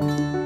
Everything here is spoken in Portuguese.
Música